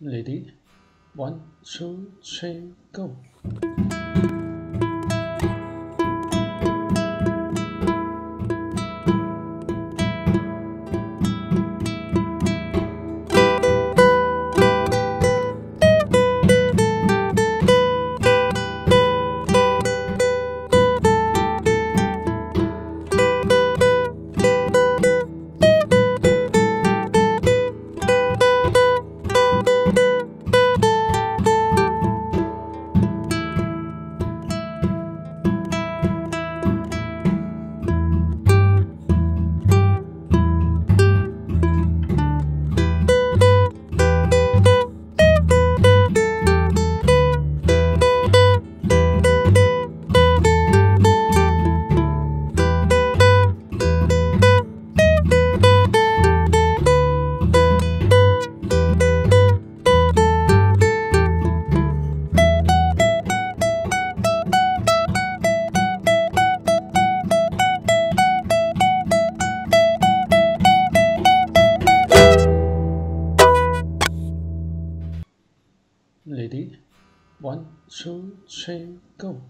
Lady, one, two, three, go. Lady, one, two, three, go.